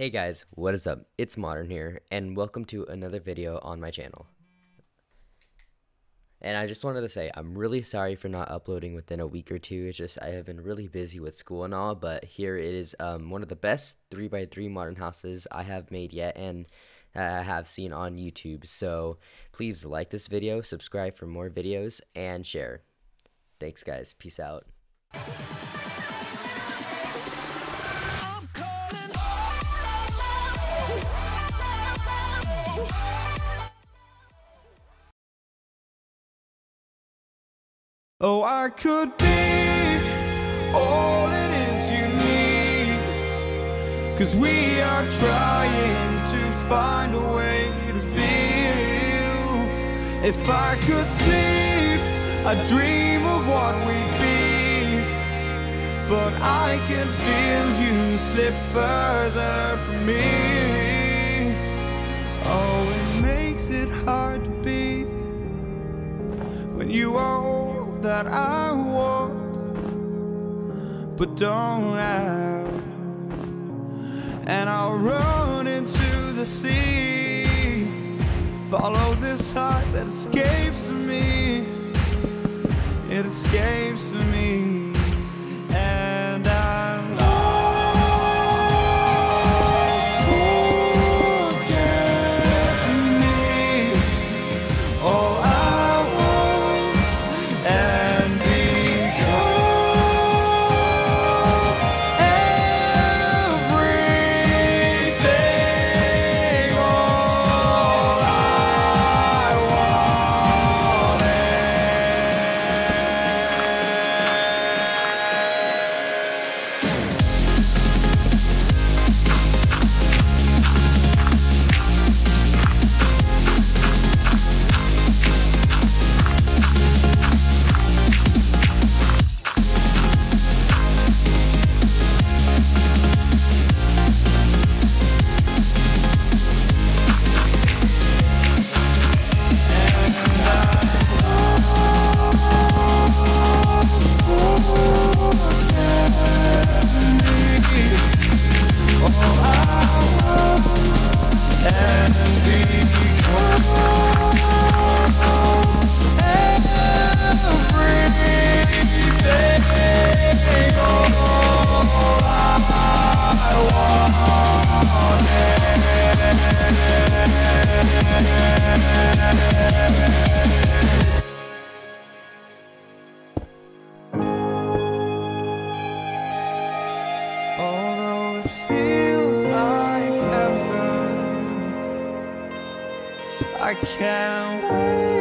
Hey guys, what is up? It's Modern here, and welcome to another video on my channel. And I just wanted to say, I'm really sorry for not uploading within a week or two. It's just, I have been really busy with school and all, but here it is um, one of the best 3x3 modern houses I have made yet, and I have seen on YouTube. So please like this video, subscribe for more videos, and share. Thanks guys, peace out. Oh, I could be all it is you need. Cause we are trying to find a way to feel. If I could sleep, I'd dream of what we'd be. But I can feel you slip further from me. Oh, it makes it hard to be when you are that I want, but don't have. And I'll run into the sea, follow this heart that escapes me. It escapes me, I can't wait